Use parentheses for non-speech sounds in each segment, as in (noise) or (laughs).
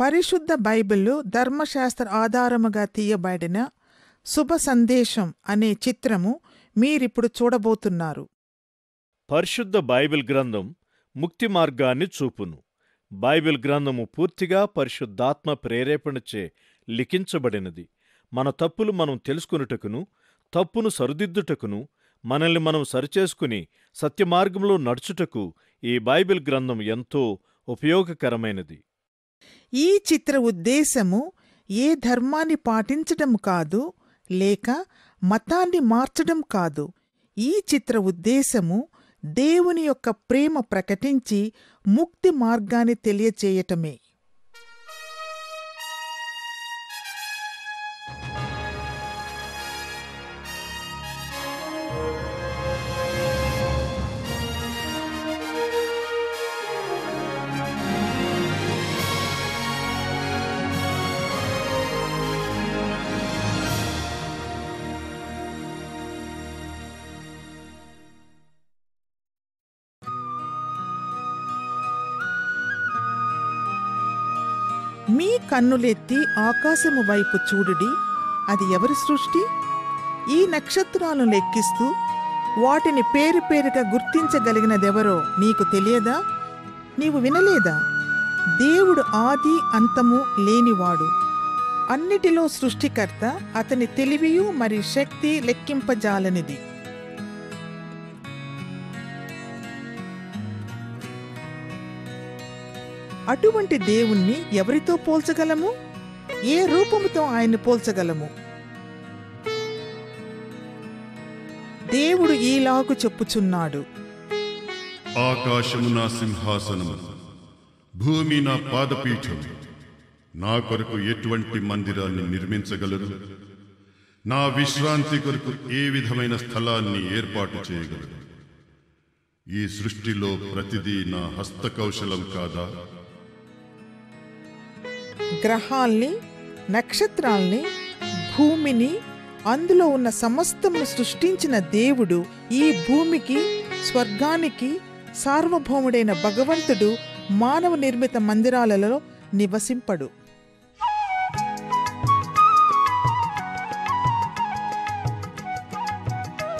పరిశుద్ధ బైబిల్లో ధర్మశాస్త్ర ఆధారముగా తీయబడిన శుభ సందేశం అనే చిత్రము మీరిప్పుడు చూడబోతున్నారు. పరిశుద్ధ బైబిల్ గ్రంథం ముక్తి మార్గాన్ని చూపును. బైబిల్ గ్రంథము పూర్తిగా పరిశుద్ధాత్మ ప్రేరేపణచే లిఖించబడినది. మన తప్పులు మనం తెలుసుకొనుటకును తప్పును సరిదిద్దుటకును మనల్ని మనం సరిచేసుకుని సత్యమార్గంలో నడుచుటకు ఈ బైబిల్ గ్రంథం ఎంతో ఉపయోగకరమైనది. ఈ చిత్ర ఉద్దేశము ఏ ధర్మాన్ని పాటించడం కాదు లేక మతాన్ని మార్చడం కాదు. ఈ చిత్ర ఉద్దేశము దేవుని యొక్క ప్రేమ ప్రకటించి ముక్తి మార్గాన్ని తెలియచేయటమే. కన్నులెత్తి ఆకాశము వైపు చూడుడి అది ఎవరి సృష్టి? ఈ నక్షత్రాలను లెక్కిస్తూ వాటిని పేరు పేరుగా గుర్తించగలిగినదెవరో నీకు తెలియదా? నీవు వినలేదా? దేవుడు ఆది అంతము లేనివాడు. అన్నిటిలో సృష్టికర్త అతని తెలివియు మరి శక్తి లెక్కింపజాలనిది. అటువంటి దేవుణ్ణి ఎవరితో పోల్చగలము? ఏ రూపముతో ఆయన్ని పోల్చగలము? దేవుడు ఈలాగు చెప్పుచున్నాడు. ఆకాశము నా సింహాసనము భూమి నా పాదపీఠం. నా కొరకు ఎటువంటి మందిరాన్ని నిర్మించగలరు? నా విశ్రాంతి కొరకు ఏ విధమైన స్థలాన్ని ఏర్పాటు చేయగలరు? ఈ సృష్టిలో ప్రతిదీ నా హస్తకౌశలం కాదా? గ్రహాల్ని నక్షత్రాల్ని భూమిని అందులో ఉన్న సమస్తమును సృష్టించిన దేవుడు ఈ భూమికి స్వర్గానికి సార్వభౌముడైన భగవంతుడు మానవ నిర్మిత మందిరాలలో నివసింపడు.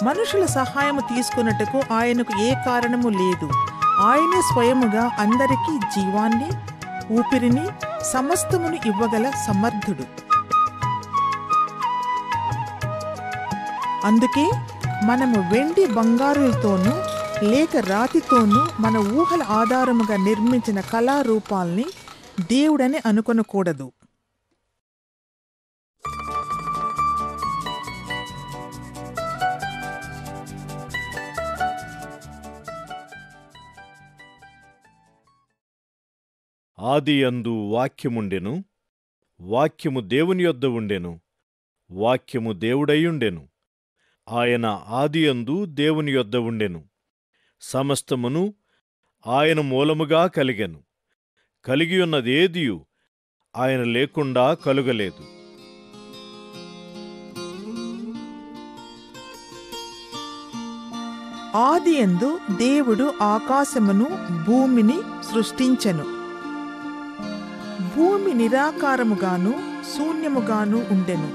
మనుషుల సహాయము తీసుకున్నట్టుకు ఆయనకు ఏ కారణము లేదు. ఆయనే స్వయముగా అందరికీ జీవాన్ని ఊపిరిని సమస్తమును ఇవ్వగల సమర్థుడు. అందుకే మనము వెండి బంగారులతోనూ లేక రాతితోనూ మన ఊహల ఆధారముగా నిర్మించిన కళారూపాల్ని దేవుడని అనుకొనకూడదు. ఆదియందు వాక్యముండెను. వాక్యము దేవుని యొద్ద ఉండెను. వాక్యము దేవుడయ్యుండెను ఆయన ఆది అందు దేవుని యొద్ద ఉండెను. సమస్తమును ఆయన మూలముగా కలిగెను. కలిగియున్నదేదియు ఆయన లేకుండా కలుగలేదు. ఆదియందు దేవుడు ఆకాశమును భూమిని సృష్టించెను. భూమి నిరాకారముగాను శూన్యముగాను ఉండెను.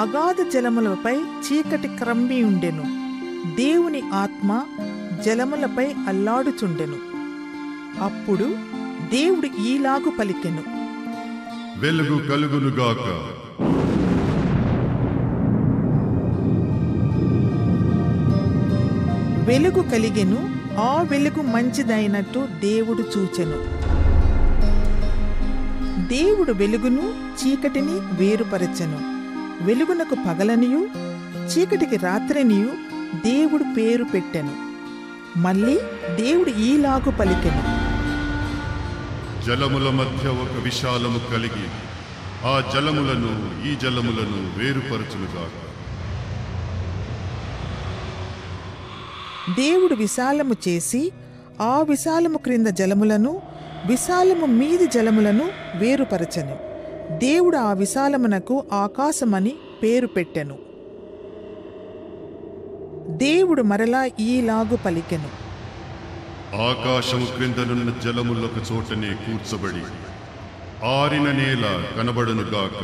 అగాధ జలములపై చీకటి క్రమ్మి ఉండెను. దేవుని ఆత్మ జలములపై అల్లాడుచుండెను. అప్పుడు దేవుడు ఈలాగు పలికెను. వెలుగు కలుగునుగాక వెలుగు కలిగెను ఆ వెలుగు మంచిదైనట్టు దేవుడు చూచెను. దేవుడు వెలుగును చీకటిని వేరుపరచెను. వెలుగునకు పగలనియు చీకటికి రాత్రినియు దేవుడు పేరు పెట్టెను. మళ్ళీ దేవుడు ఈలాగు పలికెను. జలముల మధ్య ఒక విశాలము కలిగి ఆ జలములను ఈ జలములను వేరుపరచునుగాక దేవుడు విశాలము చేసి ఆ విశాలము క్రింద జలములను విశాలము మీది జలములను వేరుపరచను. దేవుడు ఆ విశాలమునకు ఆకాశమని పేరు పెట్టెను. దేవుడు మరలా ఈలాగు పలికెను. ఆకాశము క్రిందనున్న జలములొక చోటనే కూర్చబడి ఆరిన నేల కనబడునుగాక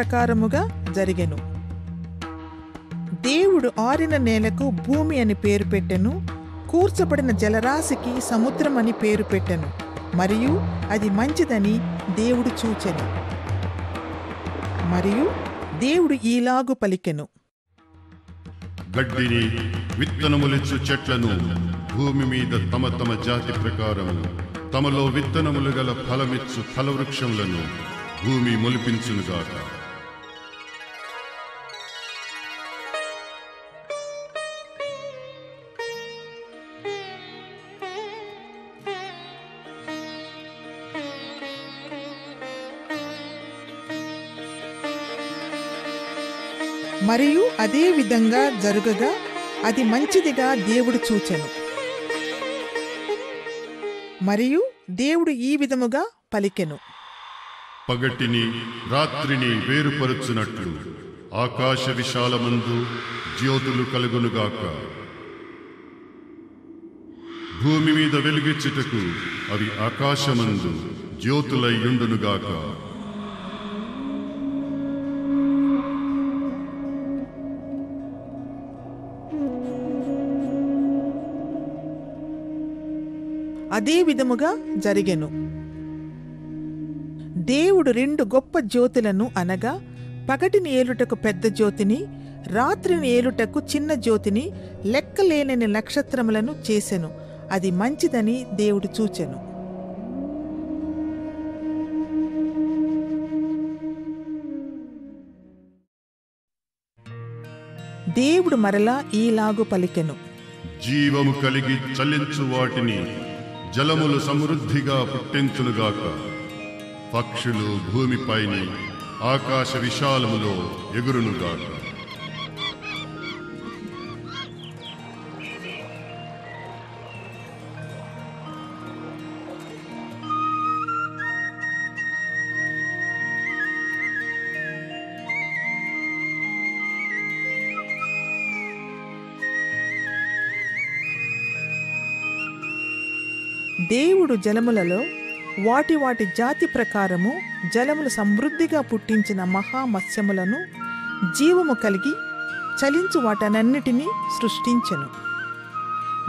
ప్రకారముగా జరిగెను. దేవుడు ఆరిన నేలకు భూమి అని పేరు పెట్టెను కూర్చబడిన జలరాశికి సముద్రం అని పేరు పెట్టెను మరియు అది మంచిదని దేవుడు చూచెను. మరియు దేవుడు ఈలాగు పలికెను. గడ్డిని విత్తనములిచ్చు చెట్లను భూమి మీద తమ తమ జాతి ప్రకారము తమలో విత్తనములు గల ఫలమిచ్చు ఫలవృక్షములను భూమి మొలిపించునుగాక. మరియు అదే విధంగా జరుగగా అది మంచిదిగా దేవుడు చూచెను. మరియు దేవుడు ఈ విధముగా పలికెను. పగటిని రాత్రిని వేరుపరుచునట్లు ఆకాశ విశాలమందు జ్యోతులు కలుగునుగాక. భూమి మీద వెలుగిచ్చుటకు అవి ఆకాశమందు జ్యోతులై గాక అదే విధముగా జరిగెను. దేవుడు రెండు గొప్ప జ్యోతులను అనగా పగటిని ఏలుటకు పెద్ద జ్యోతిని రాత్రిని ఏలుటకు చిన్న జ్యోతిని లెక్కలేనని నక్షత్రములను చేసెను. అది మంచిదని దేవుడు చూచెను. దేవుడు మరలా ఈలాగు పలికెను. జీవము కలిగి చలించు వాటిని జలములు సమృద్ధిగా పుట్టించునుగాక. పక్షులు భూమిపైని ఆకాశ విశాలములో ఎగురునుగాక. దేవుడు జలములలో వాటి వాటి జాతి ప్రకారము జలములు సమృద్ధిగా పుట్టించిన మహామత్స్యములను జీవము కలిగి చలించు వాటనన్నిటినీ సృష్టించెను.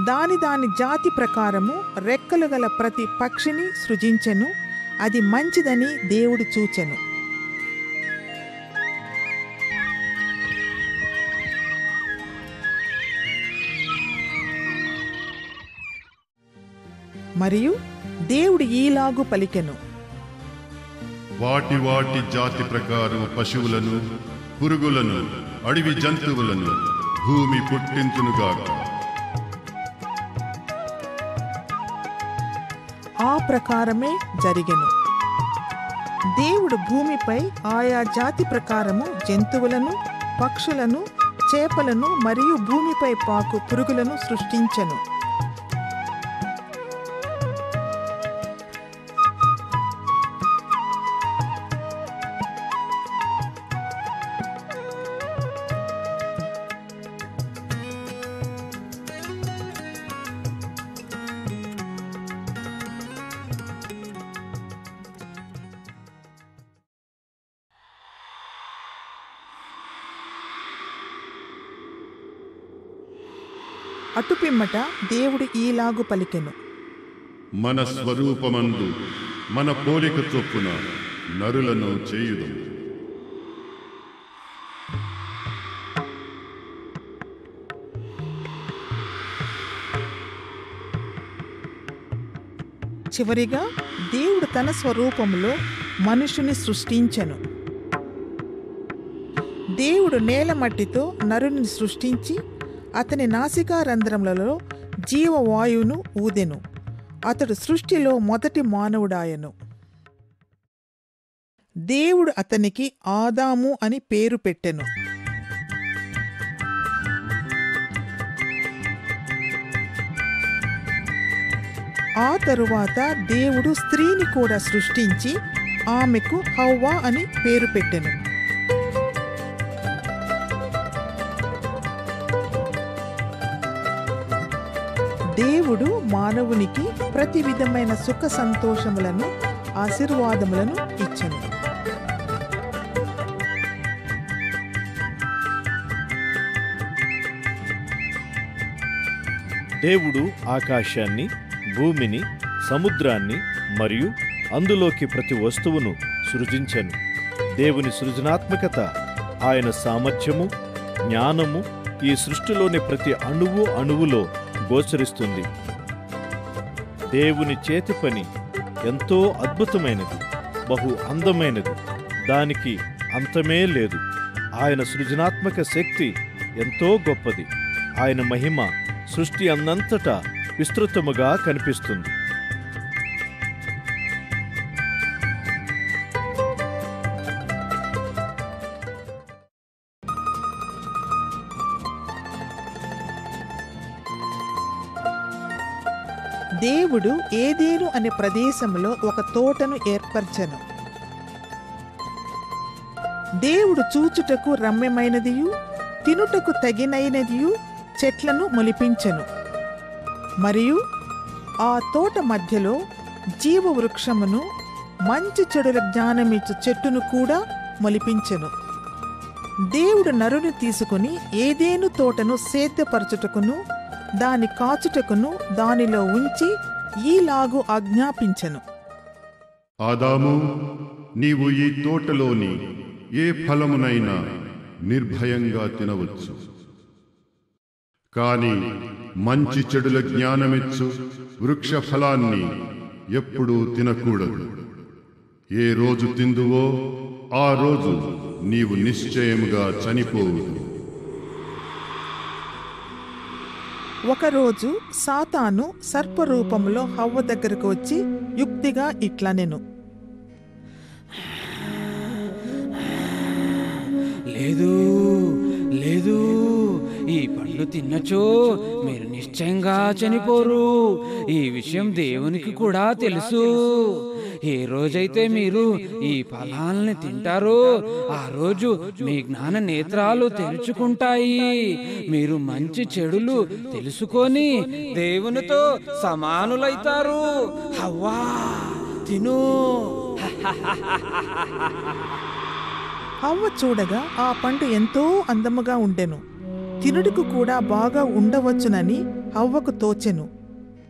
దాని దాని జాతి ప్రకారము రెక్కలు గల ప్రతి పక్షిని సృజించెను. అది మంచిదని దేవుడు చూచెను. మరియు దేవుడు ఈలాగు పలికెను. వాటి వాటి జాతి ప్రకారం పశువులను పురుగులను అడవి జంతువులను భూమి పుట్టించునుగాక ఆ ప్రకారమే జరిగెను. దేవుడు భూమిపై ఆయా జాతి ప్రకారము జంతువులను పక్షులను చేపలను మరియు భూమిపై పాకు పురుగులను సృష్టించెను. అటుపిమ్మట దేవుడు ఈలాగు పలికెను. మన స్వరూపమందు మన పోలిక చొప్పున నరులను చేయుదము చివరిగా దేవుడు తన స్వరూపములో మనుషుని సృష్టించెను. దేవుడు నేల మట్టితో నరుని సృష్టించి అతని నాసికా రంధ్రములలో జీవవాయువును ఊదెను. అతడు సృష్టిలో మొదటి మానవుడాయను. దేవుడు అతనికి ఆదాము అని పేరు పెట్టెను. ఆ తరువాత దేవుడు స్త్రీని కూడా సృష్టించి ఆమెకు హవ్వ అని పేరు పెట్టెను. దేవుడు మానవునికి ప్రతి విధమైన సుఖ సంతోషములను ఆశీర్వాదములను ఇచ్చను. దేవుడు ఆకాశాన్ని భూమిని సముద్రాన్ని మరియు అందులోకి ప్రతి వస్తువును సృజించను. దేవుని సృజనాత్మకత ఆయన సామర్థ్యము జ్ఞానము ఈ సృష్టిలోని ప్రతి అణువు అణువులో గోచరిస్తుంది. దేవుని చేతి పని ఎంతో అద్భుతమైనది బహు అందమైనది. దానికి అంతమే లేదు. ఆయన సృజనాత్మక శక్తి ఎంతో గొప్పది. ఆయన మహిమ సృష్టి అన్నంతటా విస్తృతముగా కనిపిస్తుంది. దేవుడు ఏదేను అనే ప్రదేశంలో ఒక తోటను ఏర్పరచను. దేవుడు చూచుటకు రమ్యమైనదియు తినుటకు తగినైనదియు చెట్లను మొలిపించెను. మరియు ఆ తోట మధ్యలో జీవవృక్షమును మంచి చెడుల జ్ఞానమిచ్చు చెట్టును కూడా మొలిపించెను. దేవుడు నరుని తీసుకుని ఏదేను తోటను సేద్యపరచుటకును దాని కాచుటకును దానిలో ఉంచి ఈలాగు ఆజ్ఞాపించెను. ఆదాము నీవు ఈ తోటలోని ఏ ఫలమునైనా నిర్భయంగా తినవచ్చు. కాని మంచి చెడుల జ్ఞానమిచ్చు వృక్ష ఫలాన్ని ఎప్పుడూ తినకూడదు. ఏ రోజు తిందువో ఆ రోజు నీవు నిశ్చయముగా చనిపోవు ఒకరోజు సాతాను సర్పరూపంలో హవ్వ దగ్గరకు వచ్చి యుక్తిగా ఇట్లా నేను లేదు లేదు. ఈ పండు తిన్నచో మీరు నిశ్చయంగా చనిపోరు. ఈ విషయం దేవునికి కూడా తెలుసు. ఏ రోజైతే మీరు ఈ ఫలాల్ని తింటారో ఆ రోజు మీ జ్ఞాన నేత్రాలు తెరుచుకుంటాయి. మీరు మంచి చెడులు తెలుసుకొని దేవునితో సమానులైతారు. హవ్వా తిను. అవ్వ చూడగా ఆ పండు ఎంతో అందముగా ఉండెను. తినుడుకు కూడా బాగా ఉండవచ్చునని హవ్వకు తోచెను.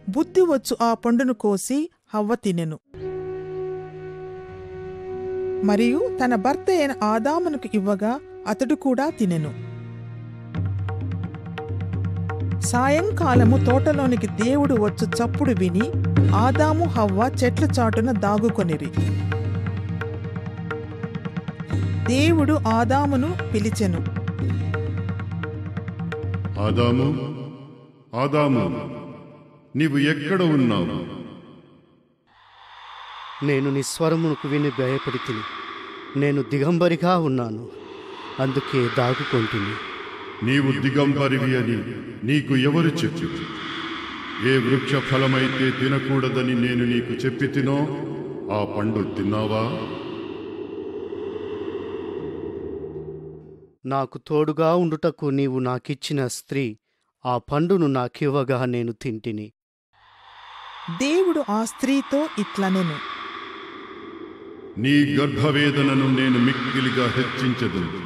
బుద్ధి వచ్చు ఆ పండును కోసి హవ్వ తినెను. మరియు తన భర్త అయిన ఆదామునకు ఇవ్వగా అతడు కూడా తినెను. సాయంకాలము తోటలోనికి దేవుడు వచ్చు చప్పుడు విని ఆదాము హవ్వ చెట్ల చాటున దాగుకొనిరి. దేవుడు ఆదామును పిలిచెను. ఆదాము ఆదాము నీవు ఎక్కడ ఉన్నావు? నేను నిస్వరమునకు విని భయపడి తిని నేను దిగంబరిగా ఉన్నాను అందుకే దాగుకొంటిని. నీవు దిగంబరివి అని నీకు ఎవరు చెప్పు? ఏ వృక్ష ఫలమైతే తినకూడదని నేను నీకు చెప్పి తినో ఆ పండు తిన్నావా? నాకు తోడుగా ఉండుటకు నీవు నాకిచ్చిన స్త్రీ ఆ పండును నాకివ్వగా నేను తింటిని. దేవుడు ఆ స్త్రీతో ఇట్లనెను. నీ గర్భవేదనను నేను మిక్కిలిగా హెచ్చించదు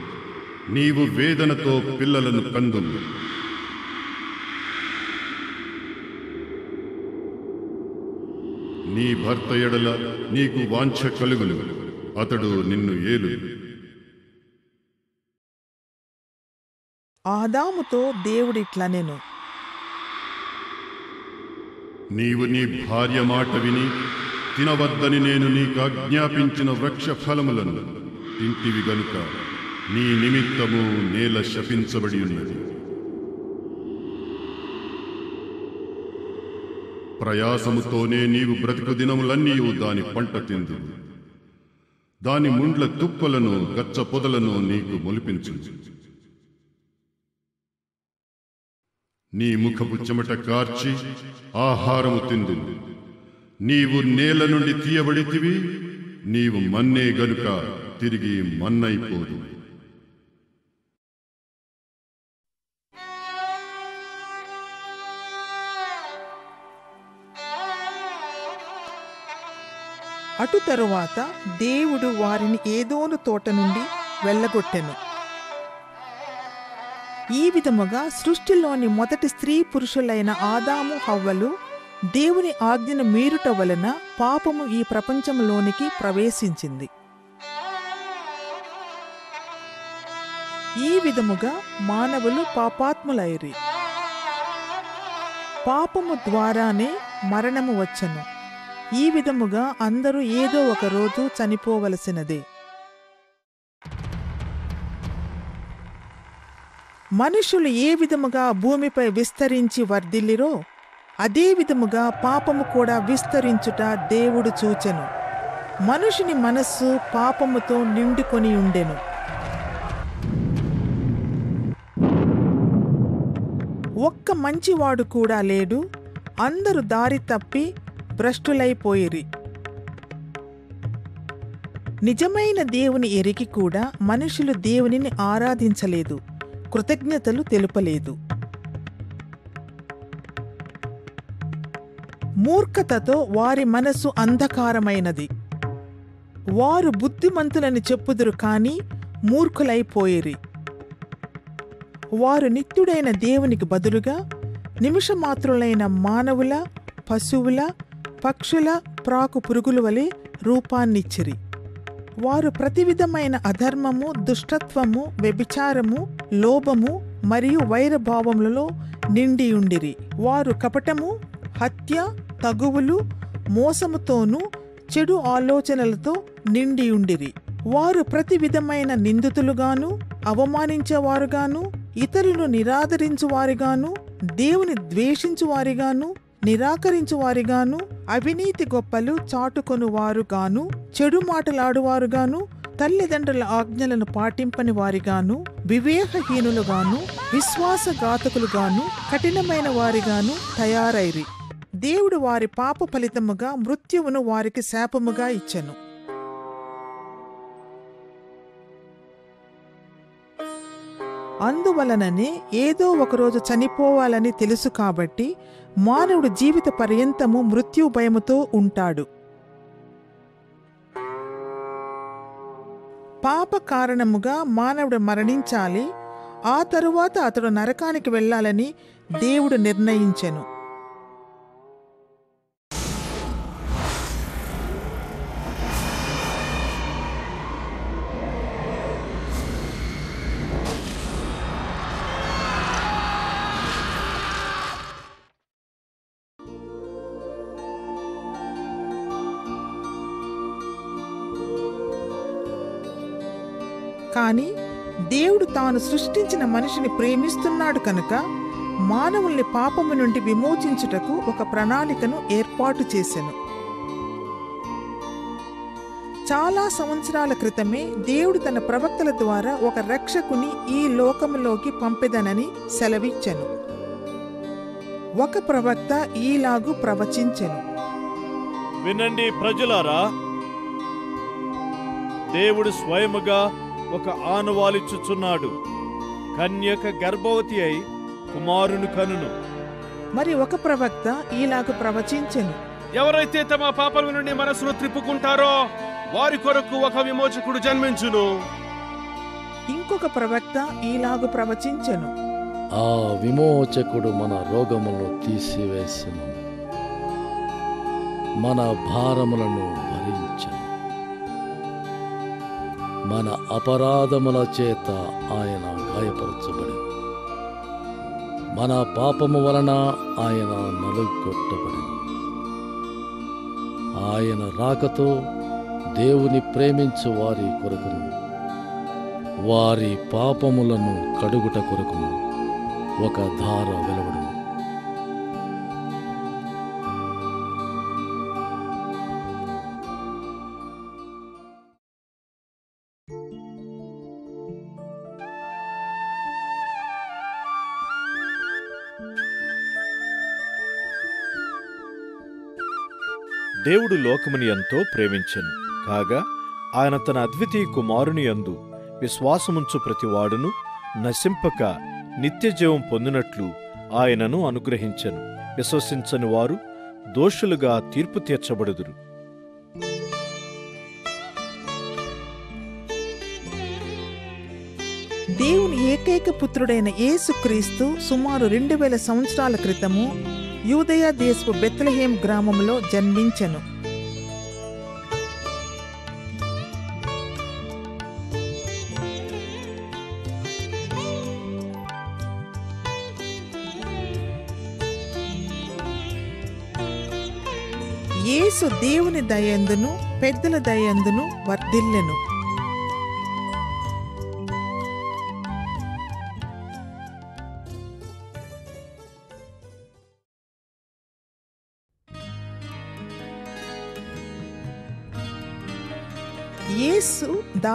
నీవు వేదనతో పిల్లలను కందు నీ భర్త ఎడల నీకు వాంఛ కలుగును. అతడు నిన్ను ఏలు ఆదాముతో దేవుడిట్లనెను నీవు నీ భార్య మాట విని తినవద్దని నేను నీకు ఆజ్ఞాపించిన వృక్ష ఫలములను తింటివి గనుక నీ నిమిత్తము నేల శపించబడి ఉన్నది. ప్రయాసముతోనే నీవు బ్రతుకు దినములన్నీ దాని పంట తిందు. దాని ముండ్ల తుప్పలను గచ్చ పొదలను నీకు మొలిపించు నీ ముఖపు చెమట కార్చి ఆహారము తిందు నీవు నేల నుండి తీయబడితివి నీవు మన్నే గనుక తిరిగి మన్నైపోదు అటు తరువాత దేవుడు వారిని ఏదోను తోట నుండి వెళ్ళగొట్టెను. ఈ విధముగా సృష్టిలోని మొదటి స్త్రీ పురుషులైన ఆదాము హవ్వలు దేవుని ఆజ్ఞను మీరుట వలన పాపము ఈ ప్రపంచంలోనికి ప్రవేశించింది. ఈ విధముగా మానవులు పాపాత్ములైరి. పాపము ద్వారానే మరణము వచ్చను. ఈ విధముగా అందరూ ఏదో ఒక రోజు చనిపోవలసినదే. మనుషులు ఏ విధముగా భూమిపై విస్తరించి వర్ధిల్లిరో అదే విధముగా పాపము కూడా విస్తరించుట దేవుడు చూచెను. మనుషుని మనస్సు పాపముతో నిండుకొని ఉండెను. ఒక్క మంచివాడు కూడా లేడు అందరూ దారి తప్పి భ్రష్టులైపోయిరి. నిజమైన దేవుని ఎరిగి కూడా మనుషులు దేవునిని ఆరాధించలేదు. కృతజ్ఞతలు తెలుపలేదు. మూర్ఖతతో వారి మనస్సు అంధకారమైనది. వారు బుద్ధిమంతులని చెప్పుదురు కాని మూర్ఖులైపోయిరి. వారు నిత్యుడైన దేవునికి బదులుగా నిమిషమాత్రులైన మానవుల పశువుల పక్షుల ప్రాకు పురుగుల వలె రూపాన్నిచ్చిరి. వారు ప్రతి విధమైన అధర్మము దుష్టత్వము వ్యభిచారము లోభము మరియు వైరభావములలో నిండియుండిరి. వారు కపటము హత్య తగువులు మోసముతోనూ చెడు ఆలోచనలతో నిండియుండిరి. వారు ప్రతి విధమైన నిందితులుగాను అవమానించేవారుగాను ఇతరులు నిరాదరించువారిగాను దేవుని ద్వేషించువారిగాను నిరాకరించువారిగాను అవినీతి గొప్పలు చాటుకొనువారుగాను చెడు మాటలాడువారుగాను తల్లిదండ్రుల ఆజ్ఞలను పాటింపని వారిగాను వివేకహీనులుగాను విశ్వాసఘాతకులుగాను కఠినమైన వారిగాను తయారైరి. దేవుడు వారి పాప ఫలితముగా మృత్యువును వారికి శాపముగా ఇచ్చెను. అందువలననే ఏదో ఒకరోజు చనిపోవాలని తెలుసు కాబట్టి మానవుడు జీవిత పర్యంతము మృత్యు భయముతో ఉంటాడు. పాప కారణముగా మానవుడు మరణించాలి ఆ తరువాత అతడు నరకానికి వెళ్ళాలని దేవుడు నిర్ణయించెను. కానీ దేవుడు తాను సృష్టించిన మనిషిని ప్రేమిస్తున్నాడు కనుక మానవుల్ని పాపము నుండి విమోచించుటకు ఒక ప్రణాళికను ఏర్పాటు చేశాను చాలా సంవత్సరాల క్రితమే దేవుడు తన ప్రవక్తల ద్వారా ఒక రక్షకుని ఈ లోకములోకి పంపెదనని సెలవిచ్చెను. ఒక ప్రవక్త ఈలాగు ప్రవచించెను. వినండి ప్రజలారా దేవుడు స్వయముగా ఒక ఆనవాలిచ్చుచున్నాడు. కన్యక గర్భవతి అయి కుమారుని కనును. మరి ఒక ప్రవక్త ఈలాగు ప్రవచించెను. ఎవరైతే తమ పాపల నుండి మనసును త్రిప్పుకుంటారో వారి కొరకు ఒక విమోచకుడు జన్మించును. ఇంకొక ప్రవక్త ఈలాగు ప్రవచించెను. ఆ విమోచకుడు మన రోగములను తీసివేసెను. మన భారములను మన అపరాధముల చేత ఆయన గాయపరచబడి మన పాపము వలన ఆయన నలుగొట్టబడి ఆయన రాకతో దేవుని ప్రేమించు వారి కొరకును వారి పాపములను కడుగుట కొరకును ఒక ధార వెలువడును. దేవుడు లోకముని ఎంతో ప్రేమించెను. కాగా ఆయన తన అద్వితీయ కుమారుని యందు విశ్వాసముంచు ప్రతివాడును నశింపక నిత్యజీవం పొందినట్లు ఆయనను అనుగ్రహించెను. విశ్వసించని వారు దోషులుగా తీర్పు తీర్చబడుదురు. దేవుని ఏకైక పుత్రుడైన యేసుక్రీస్తు సుమారు రెండు వేల సంవత్సరాల క్రితము యూదయ దేశపు బెత్లహేం గ్రామంలో జన్మించెను. యేసు దేవుని దయందును పెద్దల దయందును వర్ధిల్లెను.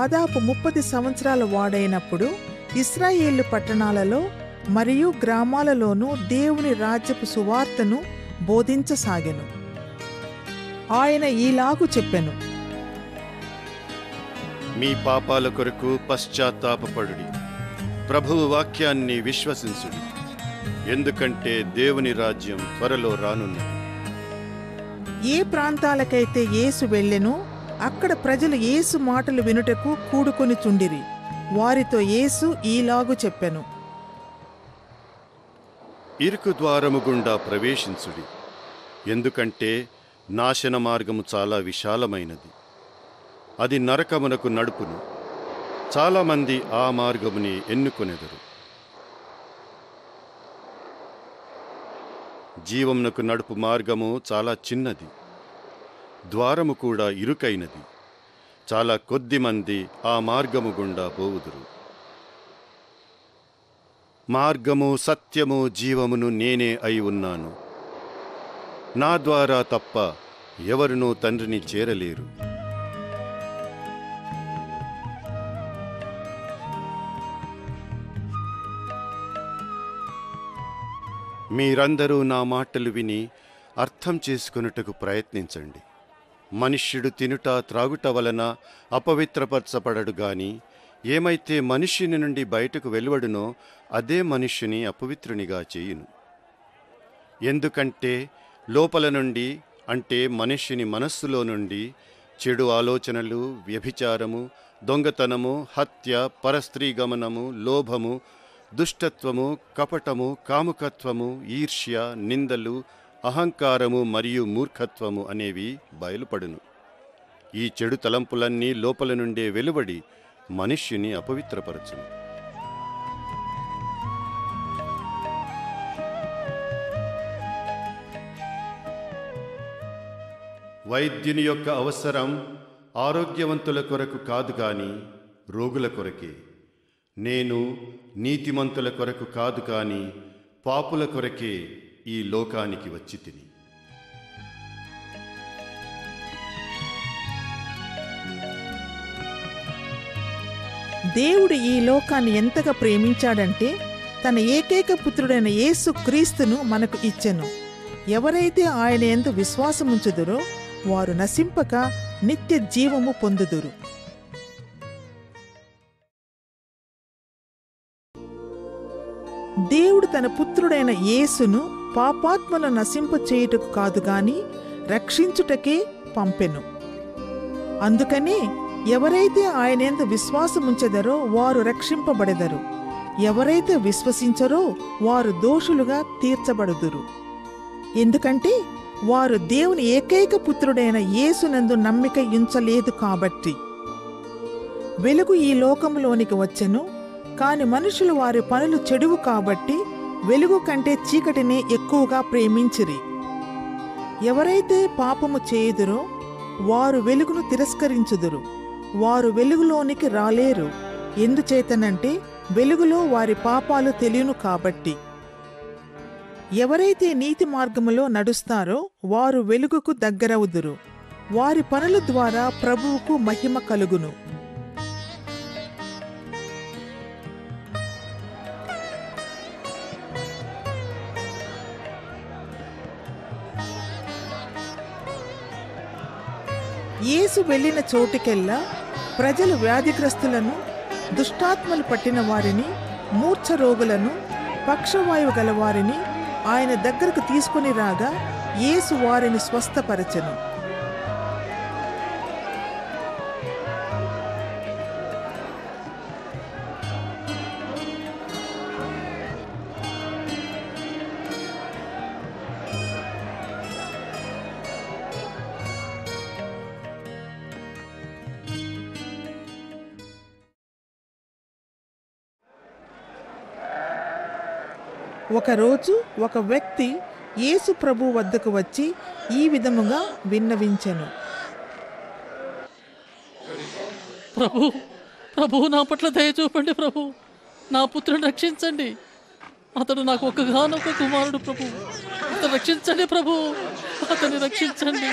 దాదాపు ముప్పది సంవత్సరాల వాడైనప్పుడు ఇస్రాయేలు పట్టణాలలో మరియు గ్రామాలలోనూ దేవుని రాజ్యపు సువార్తను బోధించసాగెను. ఆయన ఈలాగు చెప్పెను. మీ పాపాల కొరకు పశ్చాత్తాపపడుడి. ప్రభువు వాక్యాన్ని విశ్వసించుడి. ఎందుకంటే దేవుని రాజ్యం త్వరలో రానున్నది. ఏ ప్రాంతాలకైతే యేసు వెళ్ళెనో అక్కడ ప్రజలు యేసు మాటలు వినుటకు కూడుకొని చుండిరి. వారితో యేసు ఈలాగు చెప్పెను. ఇరుకు ద్వారము గుండా ప్రవేశించుడి. ఎందుకంటే నాశన మార్గము చాలా విశాలమైనది. అది నరకమునకు నడుపును. చాలామంది ఆ మార్గముని ఎన్నుకొనెదరు. జీవమునకు నడుపు మార్గము చాలా చిన్నది. ద్వారము కూడా ఇరుకైనది. చాలా కొద్ది మంది ఆ మార్గము గుండా పోవుదురు. మార్గము సత్యము జీవమును నేనే అయి ఉన్నాను. నా ద్వారా తప్ప ఎవరునూ తండ్రిని చేరలేరు. మీరందరూ నా మాటలు విని అర్థం చేసుకొనుటకు ప్రయత్నించండి. మనుష్యుడు తినుట త్రాగుట వలన అపవిత్రపరచబడడు గాని ఏమైతే మనుష్యుని నుండి బయటకు వెలువడునో అదే మనుష్యుని అపవిత్రునిగా చేయును. ఎందుకంటే లోపల నుండి అంటే మనుష్యుని మనస్సులో నుండి చెడు ఆలోచనలు వ్యభిచారము దొంగతనము హత్య పరస్త్రీ గమనము లోభము దుష్టత్వము కపటము కాముకత్వము ఈర్ష్య నిందలు అహంకారము మరియు మూర్ఖత్వము అనేవి బయలుపడును. ఈ చెడు తలంపులన్నీ లోపల నుండే వెలువడి మనుష్యుని అపవిత్రపరచును. వైద్యుని యొక్క అవసరం ఆరోగ్యవంతుల కొరకు కాదు కానీ రోగుల కొరకే. నేను నీతిమంతుల కొరకు కాదు కాని పాపుల కొరకే ఈ లోకానికి వచ్చి తిని. దేవుడు ఈ లోకాన్ని ఎంతగా ప్రేమించాడంటే తన ఏకైక పుత్రుడైన యేసు క్రీస్తును మనకు ఇచ్చెను. ఎవరైతే ఆయన ఎందు విశ్వాసముంచుదురో వారు నశింపక నిత్య జీవము పొందుదురు. దేవుడు తన పుత్రుడైన యేసును పాపాత్మల నశింప చేయుటకు కాదు గాని రక్షించుటకే పంపెను. అందుకనే ఎవరైతే ఆయనేందు విశ్వాసముంచెదరో వారు రక్షింపబడెదరు. ఎవరైతే విశ్వసించరో వారు దోషులుగా తీర్చబడుదురు. ఎందుకంటే వారు దేవుని ఏకైక పుత్రుడైన యేసునందు నమ్మిక ఉంచలేదు కాబట్టి. వెలుగు ఈ లోకంలోనికి వచ్చెను కాని మనుషులు వారి పనులు చెడువు కాబట్టి వెలుగు కంటే చీకటిని ఎక్కువగా ప్రేమించిరి. ఎవరైతే పాపము చేయుదురో వారు వెలుగును తిరస్కరించుదురు. వారు వెలుగులోనికి రాలేరు. ఎందుచేతనంటే వెలుగులో వారి పాపాలు తెలియను కాబట్టి. ఎవరైతే నీతి మార్గములో నడుస్తారో వారు వెలుగుకు దగ్గరవుదురు. వారి పనుల ద్వారా ప్రభువుకు మహిమ కలుగును. యేసు వెళ్ళిన చోటుకెల్లా ప్రజలు వ్యాధిగ్రస్తులను దుష్టాత్మలు పట్టిన వారిని మూర్ఛ రోగులను పక్షవాయువు గలవారిని ఆయన దగ్గరకు తీసుకుని రాగా యేసు వారిని స్వస్థపరచను. ఒకరోజు ఒక వ్యక్తి యేసు ప్రభు వద్దకు వచ్చి ఈ విధముగా విన్నవించెను. ప్రభు ప్రభు నా పట్ల దయ చూపండి ప్రభు. నా పుత్రుని రక్షించండి. అతడు నాకు ఒక్కగానొక్క కుమారుడు ప్రభు. అతను రక్షించండి ప్రభు. అతన్ని రక్షించండి.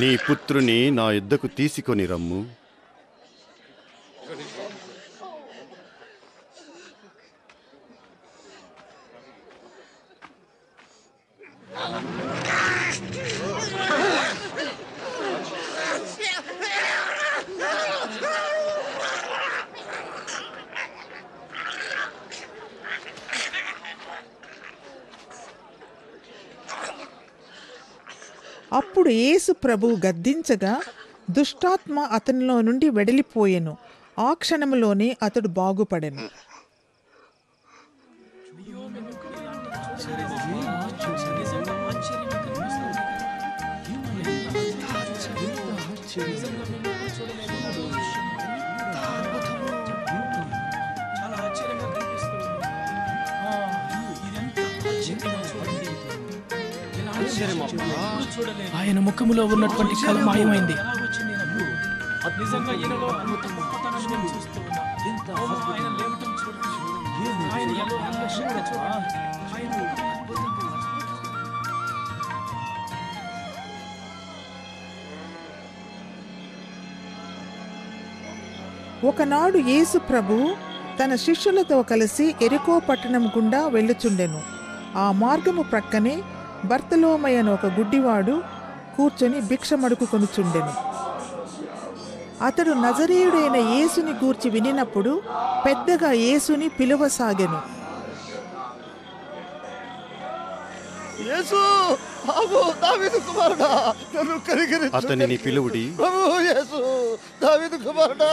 నీ పుత్రుని నా యుద్ధకు తీసుకొని రమ్ము. అప్పుడు యేసు ప్రభువు గద్దించగా దుష్టాత్మ అతనిలో నుండి వెడలిపోయెను. ఆ క్షణములోనే అతడు బాగుపడెను. ఆయన ముఖములో ఉన్నటువంటి కళ మాయమైంది. ఒకనాడు యేసు ప్రభు తన శిష్యులతో కలిసి ఎరుకో పట్టణం గుండా వెళ్ళుచుండెను. ఆ మార్గము ప్రక్కనే బర్తలోమయ్యను ఒక గుడ్డివాడు కూర్చొని భిక్షమడుకు కొనుచుండెను అతడు నజరేయుడైన యేసుని గూర్చి వినినప్పుడు పెద్దగా యేసుని పిలువసాగెను. అతనిని పిలువుడి. ప్రభు యేసు దావీదు కుమారుడా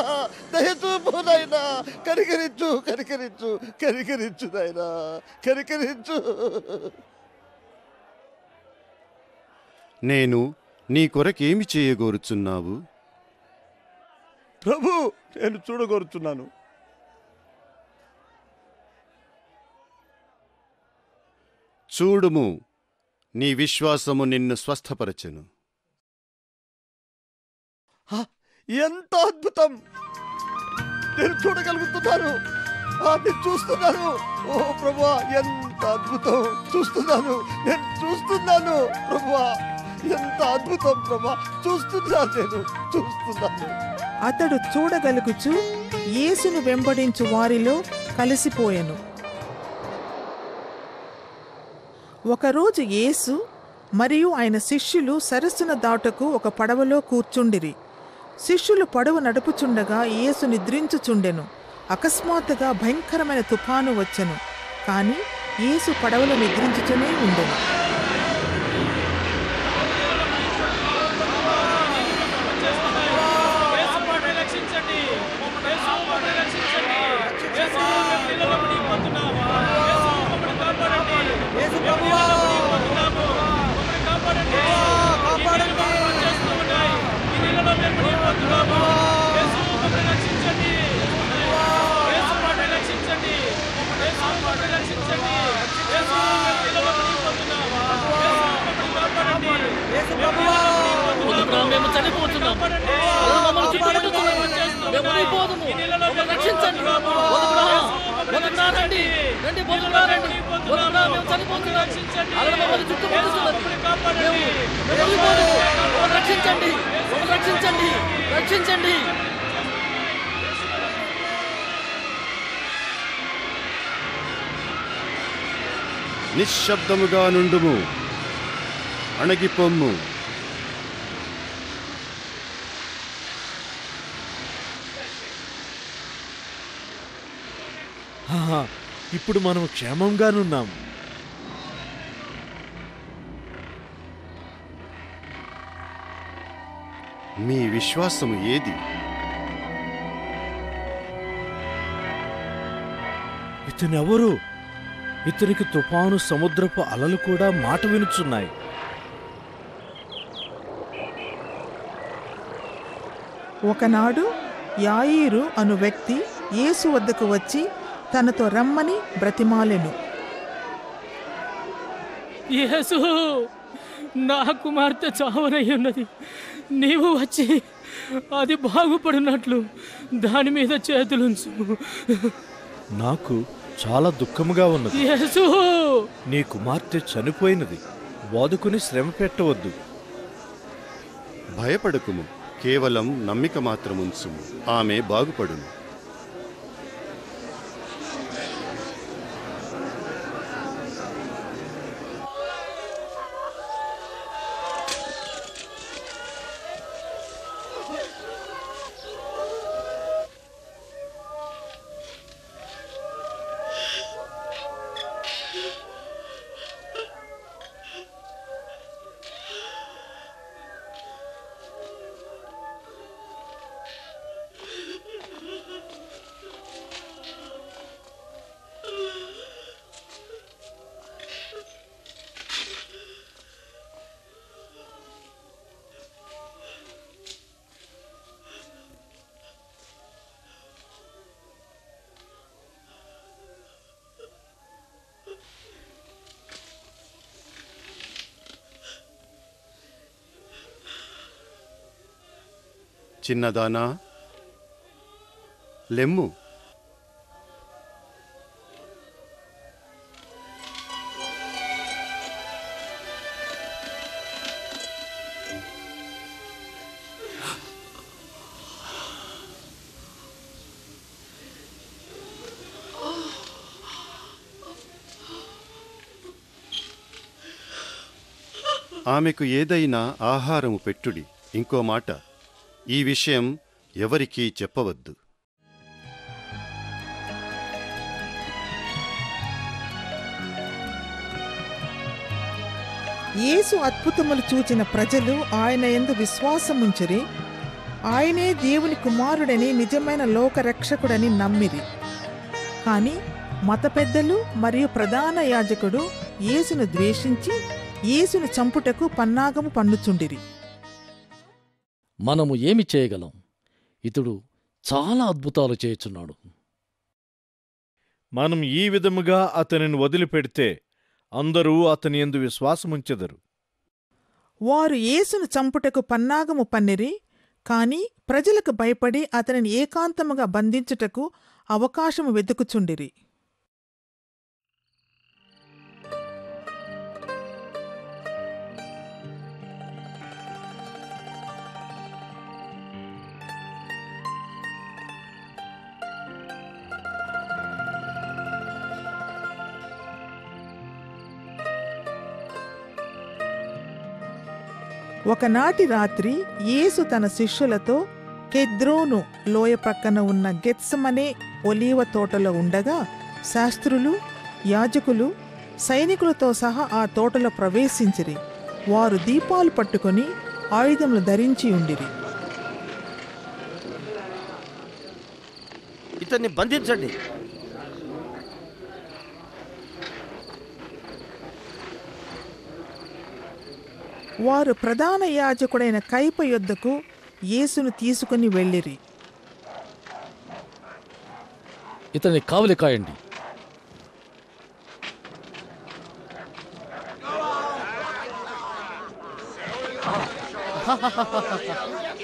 దయచూపు నాయనా కనికరించు కనికరించు కనికరించు నాయనా కనికరించు. నేను నీ కొరకేమి చేయగోరుచున్నావు? ప్రభు నేను చూడగోరుచున్నాను. చూడుము నీ విశ్వాసము నిన్ను స్వస్థపరచెను. ఎంత అద్భుతం! నేను చూడగలుగుతున్నాను. నేను చూస్తున్నాను. ఓ ప్రభా ఎంత అద్భుతం! చూస్తున్నాను. నేను చూస్తున్నాను ప్రభా! ఎంత అద్భుతం ప్రభా. చూస్తున్నా నేను చూస్తున్నాను అతడు చూడగలుగుచు యేసును వెంబడించు వారిలో కలిసిపోయెను. ఒకరోజు యేసు మరియు ఆయన శిష్యులు సరస్సున దాటకు ఒక పడవలో కూర్చుండిరి. శిష్యులు పడవ నడుపుచుండగా యేసు నిద్రించుచుండెను. అకస్మాత్తుగా భయంకరమైన తుఫాను వచ్చెను. కానీ యేసు పడవలో నిద్రించుచునే ఉండెను. మేము చనిపోతున్నాం మమ్మల్ని చుట్టుముట్టుతున్నారు. మమ్మల్ని రక్షించండి రండి రండి మేము చనిపోతున్నాం అలా మమ్మల్ని. మేము రక్షించండి రక్షించండి రక్షించండి నిశ్శబ్దముగా నుండుము అణగిపొమ్ము ఇప్పుడు మనం క్షేమంగానున్నాం. మీ విశ్వాసము ఏది? ఇతనెవరు? ఇతనికి తుఫాను సముద్రపు అలలు కూడా మాట వినుచున్నాయి. ఒకనాడు యాయీరు అను వ్యక్తి యేసు వద్దకు వచ్చి తనతో రమ్మని బ్రతిమాలెను. యేసు నా కుమార్తె చావనై ఉన్నది నీవు వచ్చి అది బాగుపడినట్లు దాని మీద చేతులుంచు. నాకు చాలా దుఃఖముగా ఉన్నది. యేసు! నీ కుమార్తె చనిపోయినది. బోధకుని శ్రమ పెట్టవద్దు. భయపడకుము. కేవలం నమ్మిక మాత్రముంచుము. ఆమె బాగుపడును. చిన్నదానా? లెమ్ము. ఆమెకు ఏదైనా ఆహారము పెట్టుడి. ఇంకో మాట. ఈ విషయం ఎవరికీ చెప్పవద్దు. యేసు అద్భుతములు చూచిన ప్రజలు ఆయన యందు విశ్వాసముంచిరి. ఆయనే దేవుని కుమారుడని నిజమైన లోకరక్షకుడని నమ్మిరి. కానీ మత పెద్దలు మరియు ప్రధాన యాజకుడు యేసును ద్వేషించి యేసును చంపుటకు పన్నాగము పన్నుచుండిరి. మనము ఏమి చేయగలం? ఇతడు చాలా అద్భుతాలు చేయుచున్నాడు. మనం ఈ విధముగా అతనిని వదిలిపెడితే అందరూ అతని యందు విశ్వాసముంచెదరు. వారు యేసును చంపుటకు పన్నాగము పన్నిరి కాని ప్రజలకు భయపడి అతనిని ఏకాంతముగా బంధించుటకు అవకాశము వెతుకుచుండిరి. ఒకనాటి రాత్రి యేసు తన శిష్యులతో కెద్రోను లోయ ప్రక్కన ఉన్న గెత్సమనే ఒలీవ తోటలో ఉండగా శాస్త్రులు యాజకులు సైనికులతో సహా ఆ తోటలో ప్రవేశించిరి. వారు దీపాలు పట్టుకొని ఆయుధములు ధరించి ఉండిరి. ఇతన్ని బంధించండి. వారు ప్రధాన యాజకుడైన కైప యొద్దకు యేసును తీసుకుని వెళ్ళిరి. ఇతని కావలి కాయండి.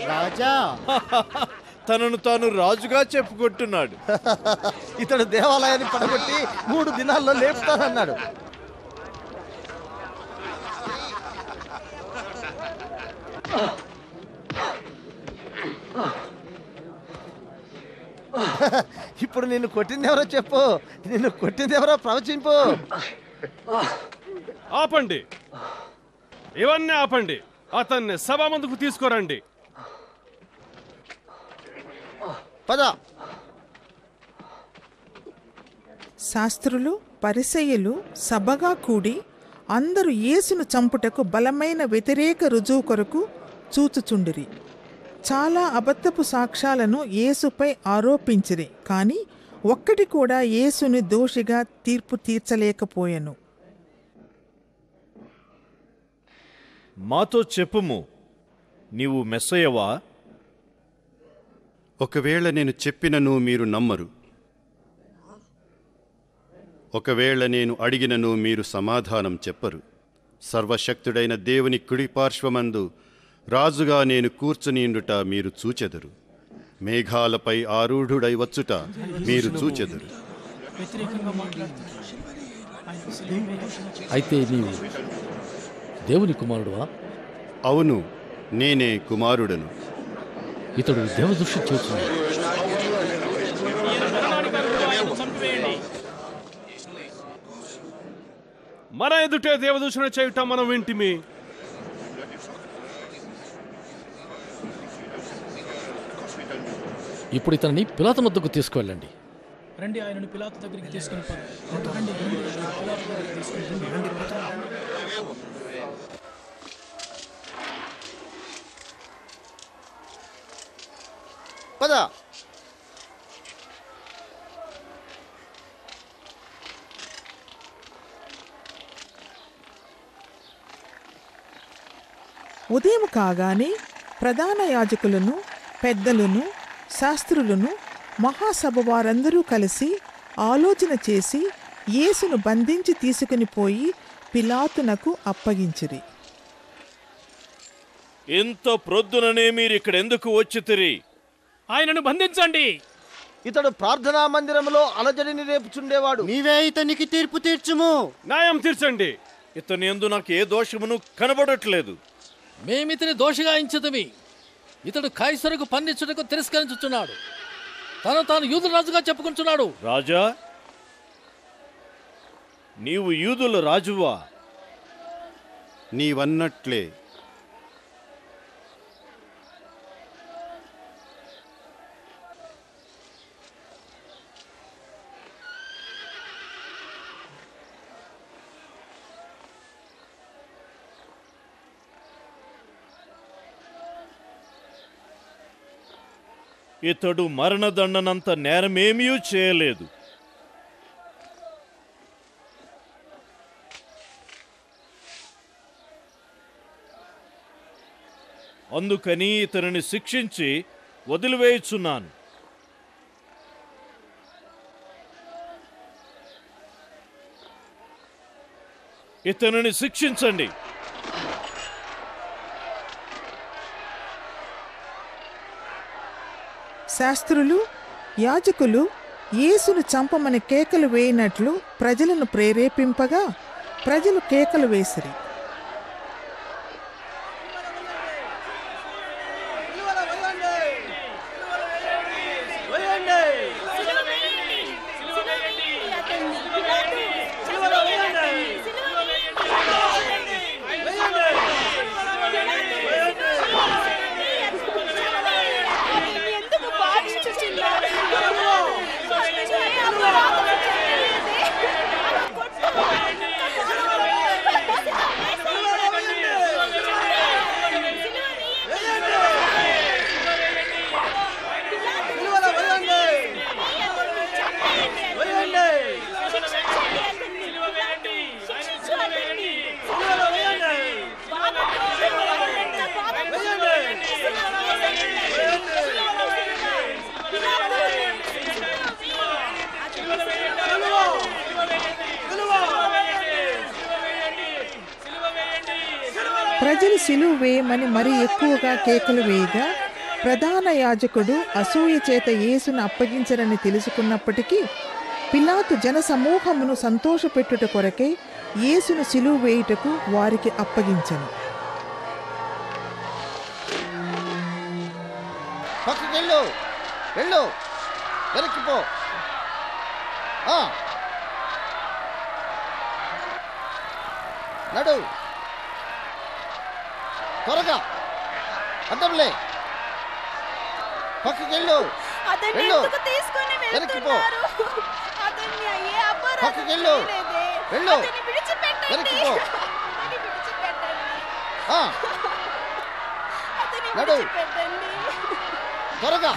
రాజా. (laughs) తనను తాను రాజుగా చెప్పుకుంటున్నాడు (laughs) ఇతడు దేవాలయాన్ని పడగొట్టి మూడు దినాల్లో లేపుతానన్నాడు. (laughs) ఇప్పుడు నిన్ను కొట్టింది ఎవరో చెప్పు. నిన్ను కొట్టింది ఎవరో ప్రవచింపు. ఆపండి. ఇవన్నీ ఆపండి. అతన్ని సభ ముందుకు తీసుకురండి. పద. శాస్త్రులు పరిసయ్యులు సభగా కూడి అందరూ యేసును చంపుటకు బలమైన వ్యతిరేక రుజువు కొరకు చూచుచుండిరి. చాలా అబద్ధపు సాక్ష్యాలను యేసుపై ఆరోపించిరి కానీ ఒక్కటి కూడా యేసుని దోషిగా తీర్పు తీర్చలేకపోయెను. మాతో చెప్పుము నీవు మెస్సయవా? ఒకవేళ నేను చెప్పినను మీరు నమ్మరు. ఒకవేళ నేను అడిగినను మీరు సమాధానం చెప్పరు. సర్వశక్తుడైన దేవుని కుడి పార్శ్వమందు రాజుగా నేను కూర్చునిండుట మీరు చూచెదరు. మేఘాలపై ఆరూఢుడై వచ్చుట మీరు చూచెదరు. అయితే నీవు దేవుని కుమారుడువా? అవును నేనే కుమారుడను. ఇతడు దేవదృష్టి చూస్తున్నాడు మన ఎదుటే దేవదూషణ చేయుట మనం వింటిమి. ఇప్పుడు ఇతన్ని పిలాతు వద్దకు తీసుకువెళ్ళండి. రండి ఆయనను పిలాతు దగ్గరికి తీసుకుని పద. ఉదయం కాగానే ప్రధాన యాజకులను పెద్దలను శాస్త్రులను మహాసభ వారందరూ కలిసి ఆలోచన చేసి యేసును బంధించి తీసుకుని పోయి పిలాతునకు అప్పగించిరి. ఇంత ప్రొద్దుననే మీరు ఇక్కడ ఎందుకు వచ్చితిరి? ఆయనను బంధించండి. ఇతడు ప్రార్థనా మందిరంలో అలజడిని రేపుచుండేవాడు. నీవే ఇతనికి తీర్పు తీర్చుము. న్యాయం తీర్చండి. ఇతని ఎందు నాకు ఏ దోషమును కనబడట్లేదు. మేమితని దోషిగా ఎంచుతమి. ఇతడు కైసరుకు పన్నిచ్చుటకు తిరస్కరించుచున్నాడు. తను తాను యూదు రాజుగా చెప్పుకుంటున్నాడు రాజా నీవు యూదుల రాజువా? నీవన్నట్లే. ఇతడు మరణదండనంత నేరమేమీ చేయలేదు. అందుకని ఇతనిని శిక్షించి వదిలివేయుచున్నాను. ఇతనిని శిక్షించండి. శాస్త్రులు యాజకులు యేసును చంపమని కేకలు వేయినట్లు ప్రజలను ప్రేరేపింపగా ప్రజలు కేకలు వేసిరి. ప్రజలు సిలువ వేయమని మరి ఎక్కువగా కేకలు వేయగా ప్రధాన యాజకుడు అసూయ చేత యేసును అప్పగించరని తెలుసుకున్నప్పటికీ పిలాతు జన సమూహమును సంతోషపెట్టుట కొరకై యేసును సిలువ వేయుటకు వారికి అప్పగించను. వెళ్ళు వెళ్ళు వెనక్కిపో నడు. త్వరగా. అడ్డంలే పక్కకి వెళ్ళు. వెళ్ళు. వెనక్కి పో. పక్కకి వెళ్ళు. వెళ్ళు. వెనక్కి పో. నడు. త్వరగా.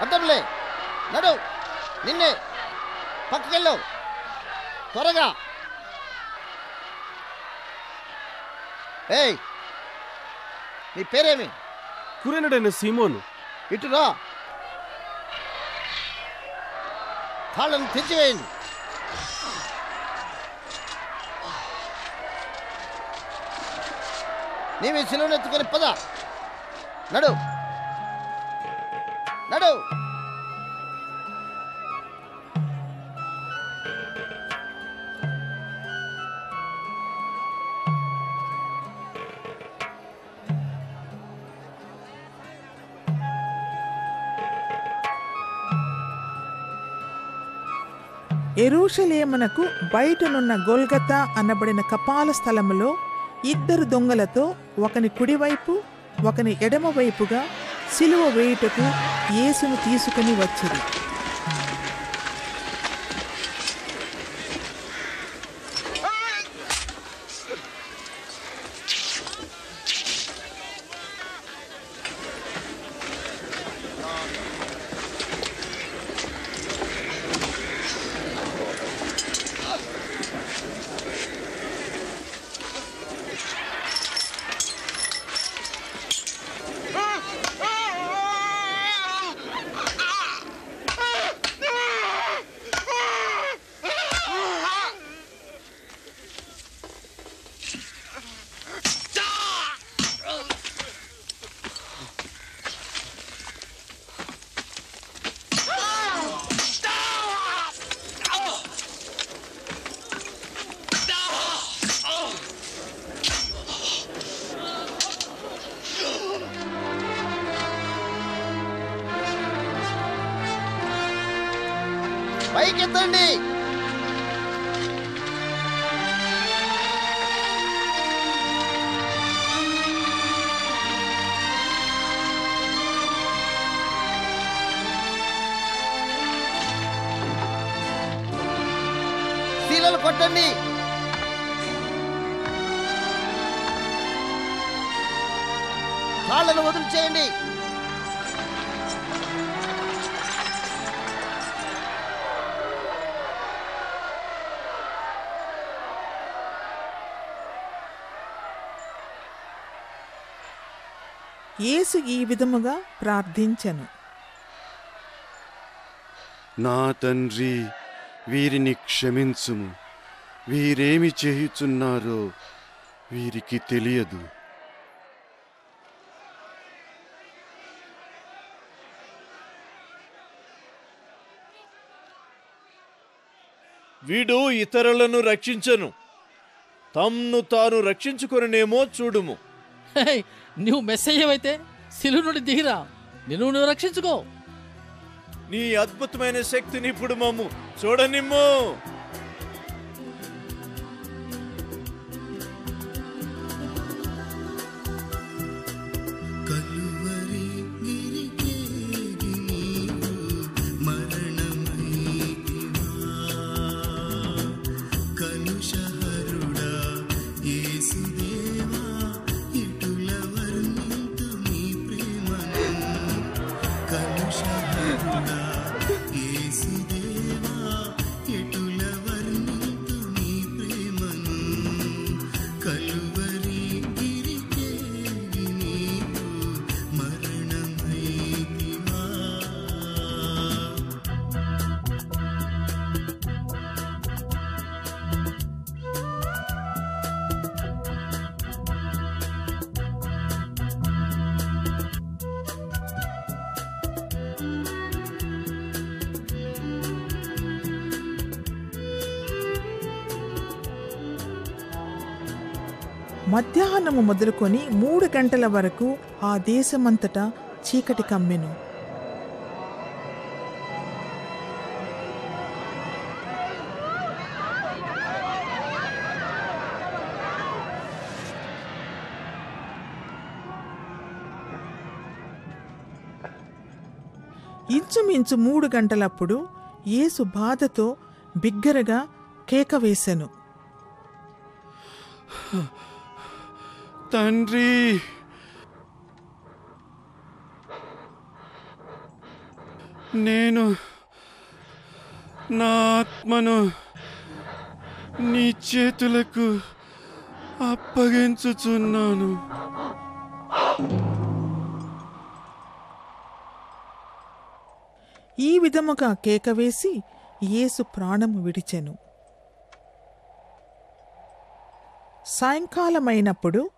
అడ్డంలే నడు. నిన్నే. పక్కకి వెళ్ళు. త్వరగా. ఏయ్. నీ పేరేమి కురేనుడైన సీమోను ఇటురా తాళ్ళను తెచ్చివేయండి నీవి సిలువను ఎత్తుకొని పద నడు నడు ఎరూషలేమునకు బయటనున్న గొల్గతా అనబడిన కపాల స్థలములో ఇద్దరు దొంగలతో ఒకని కుడివైపు ఒకని ఎడమవైపుగా సిలువ వేయుటకు యేసును తీసుకుని వచ్చింది ఈ విధముగా ప్రార్థించెను. నా తండ్రి వీరిని క్షమించుము. వీరేమి చేయుచున్నారో వీరికి తెలియదు. వీడు ఇతరులను రక్షించను. తమ్ను తాను రక్షించుకొనేమో చూడుము. నువ్వు మెస్సయ్యవైతే? శిలువు నుండి దిగిరా నిన్ను నువ్వు రక్షించుకో. నీ అద్భుతమైన శక్తిని ఇప్పుడు మమ్ము. చూడనిమ్ము. సాయంకాలము మొదలుకొని మూడు గంటల వరకు ఆ దేశమంతటా చీకటి కమ్మెను. ఇంచుమించు మూడు గంటలప్పుడు యేసు బాధతో బిగ్గరగా కేక వేశాను తండ్రి. నేను నా ఆత్మను నీ చేతులకు అప్పగించుచున్నాను. ఈ విధముగా కేక వేసి యేసు ప్రాణము విడిచెను. సాయంకాలమైనప్పుడు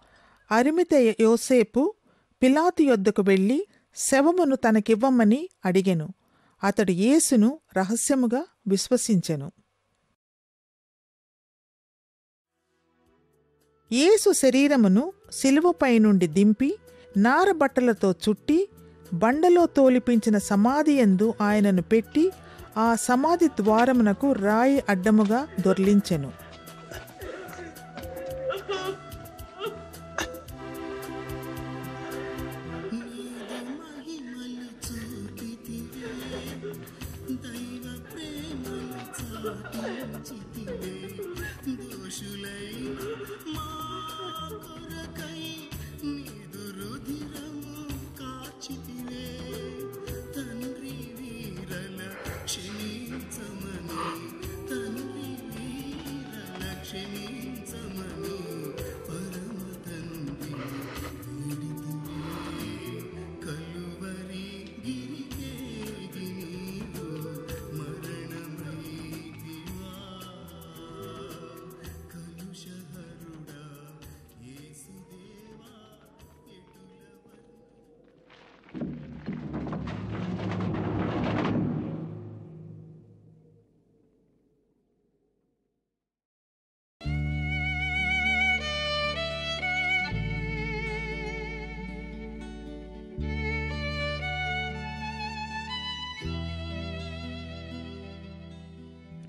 అరిమిత యోసేపు పిలాతు యొద్దకు వెళ్ళి శవమును తనకివ్వమని అడిగెను. అతడు యేసును రహస్యముగా విశ్వసించెను. యేసు శరీరమును శిలువపై నుండి దింపి నారబట్టలతో చుట్టి బండలో తోలిపించిన సమాధి యందు ఆయనను పెట్టి ఆ సమాధి ద్వారమునకు రాయి అడ్డముగా దొర్లించెను. (laughs)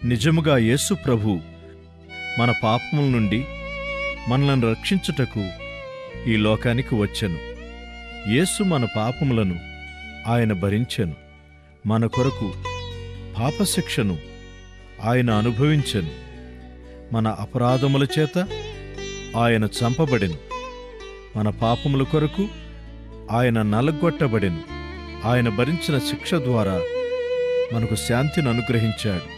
నిజముగా యేసు ప్రభు మన పాపముల నుండి మనలను రక్షించుటకు ఈ లోకానికి వచ్చెను. యేసు మన పాపములను ఆయన భరించెను. మన కొరకు పాపశిక్షను ఆయన అనుభవించెను. మన అపరాధముల చేత ఆయన చంపబడెను. మన పాపముల కొరకు ఆయన నలగొట్టబడెను. ఆయన భరించిన శిక్ష ద్వారా మనకు శాంతిని అనుగ్రహించాడు.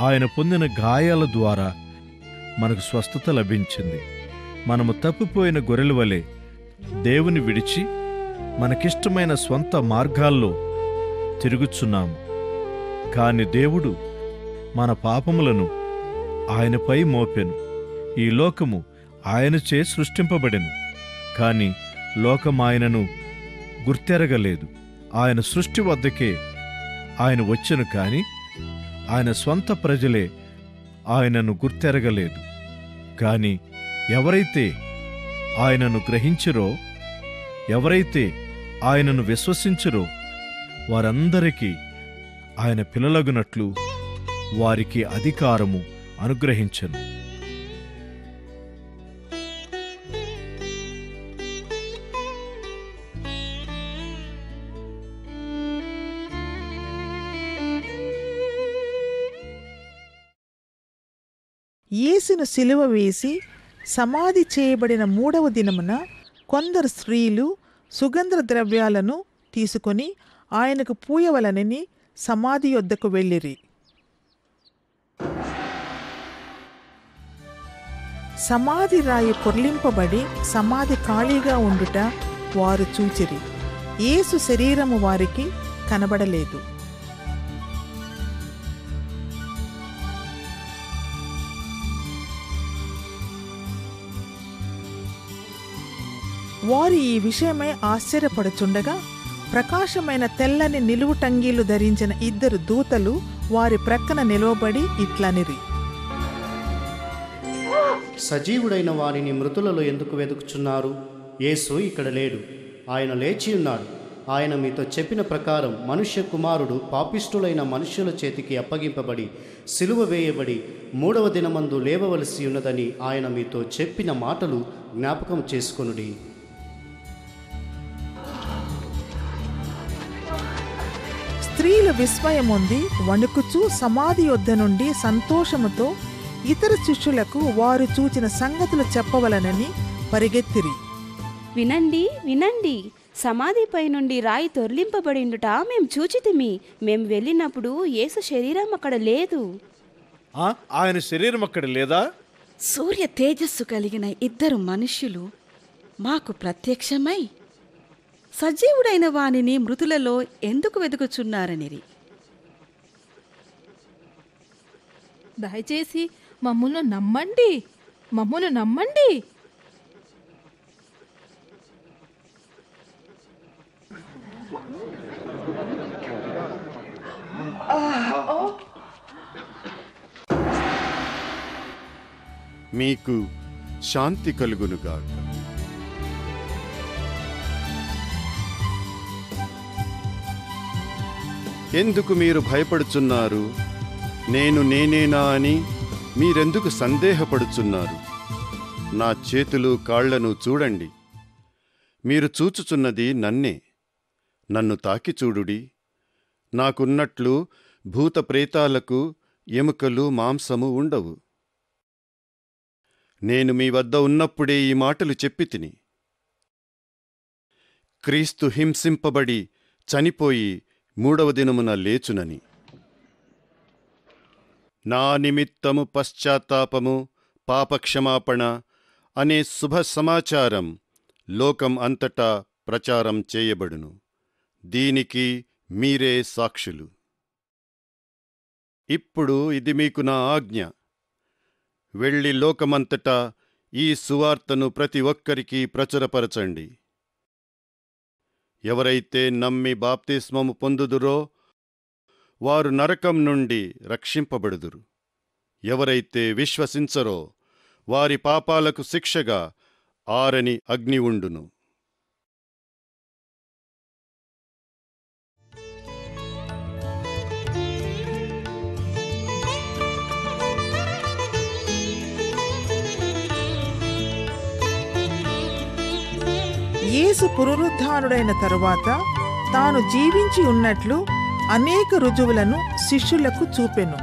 ఆయన పొందిన గాయాల ద్వారా మనకు స్వస్థత లభించింది. మనము తప్పిపోయిన గొర్రెల వలె దేవుని విడిచి మనకిష్టమైన స్వంత మార్గాల్లో తిరుగుచున్నాము కాని దేవుడు మన పాపములను ఆయనపై మోపెను. ఈ లోకము ఆయనచే సృష్టింపబడెను. కాని లోకం ఆయనను గుర్తెరగలేదు. ఆయన సృష్టి వద్దకే ఆయన వచ్చెను కాని ఆయన స్వంత ప్రజలే ఆయనను గుర్తెరగలేదు. కాని ఎవరైతే ఆయనను గ్రహించరో ఎవరైతే ఆయనను విశ్వసించరో వారందరికీ ఆయన పిల్లలగునట్లు వారికి అధికారము అనుగ్రహించను. యేసును సిలువ వేసి సమాధి చేయబడిన మూడవ దినమున కొందరు స్త్రీలు సుగంధ ద్రవ్యాలను తీసుకొని ఆయనకు పూయవలనని సమాధి యొద్దకు వెళ్ళిరి. సమాధి రాయి పొర్లింపబడి సమాధి ఖాళీగా ఉండుట వారు చూచిరి. యేసు శరీరము వారికి కనబడలేదు. వారు ఈ విషయమై ఆశ్చర్యపడుచుండగా ప్రకాశమైన తెల్లని నిలువు టంగీలు ధరించిన ఇద్దరు దూతలు వారి ప్రక్కన నిలవబడి ఇట్లనిరి. సజీవుడైన వారిని మృతులలో ఎందుకు వెతుకుచున్నారు? యేసు ఇక్కడ లేడు. ఆయన లేచి ఉన్నాడు. ఆయన మీతో చెప్పిన ప్రకారం మనుష్య కుమారుడు పాపిష్టులైన మనుష్యుల చేతికి అప్పగింపబడి సిలువ వేయబడి మూడవ దినమందు లేవవలసి ఉన్నదని ఆయన మీతో చెప్పిన మాటలు జ్ఞాపకం చేసుకొనుడి. స్త్రీలు విస్మయముంది వణుకుచూ సమాధి యొద్ద నుండి సంతోషముతో ఇతర శిష్యులకు వారు చూచిన సంగతులు చెప్పవలనని పరిగెత్తిరి. వినండి వినండి. సమాధిపై నుండి రాయి తొర్లింపబడిండుట మేం చూచితిమి. మేం వెళ్ళినప్పుడు యేసు శరీరం అక్కడ లేదు. ఆ, ఆయన శరీరం అక్కడ లేదా? సూర్య తేజస్సు కలిగిన ఇద్దరు మనుష్యులు మాకు ప్రత్యక్షమై సజీవుడైన వానిని మృతులలో ఎందుకు వెతుకుచున్నారనిరి? దయచేసి మమ్మల్ని నమ్మండి. మమ్మల్ని నమ్మండి. మీకు శాంతి కలుగునుగాక. ఎందుకు మీరు భయపడుచున్నారు? నేను నేనేనా అని మీరెందుకు సందేహపడుచున్నారు? నా చేతులు కాళ్ళను చూడండి. మీరు చూచుచున్నది నన్నే. నన్ను తాకి చూడుడి. నాకున్నట్లు భూత ప్రేతాలకు ఎముకలు మాంసము ఉండవు. నేను మీ వద్ద ఉన్నప్పుడే ఈ మాటలు చెప్పి తిని. క్రీస్తు హింసింపబడి చనిపోయి మూడవ దినమున లేచునని. నా నిమిత్తము పశ్చాత్తాపము పాపక్షమాపణ అనే శుభ సమాచారం లోకం అంతటా ప్రచారం చేయబడును. దీనికి మీరే సాక్షులు. ఇప్పుడు ఇది మీకు నా ఆజ్ఞ. వెళ్ళి లోకమంతటా ఈ సువార్తను ప్రతి ఒక్కరికీ ప్రచురపరచండి. ఎవరైతే నమ్మి బాప్తిస్మము పొందుదురో వారు నరకం నుండి రక్షింపబడుదురు. ఎవరైతే విశ్వసించరో వారి పాపాలకు శిక్షగా ఆరని అగ్ని ఉండును. యేసు పునరుద్ధానుడైన తరువాత తాను జీవించి ఉన్నట్లు అనేక రుజువులను శిష్యులకు చూపెను.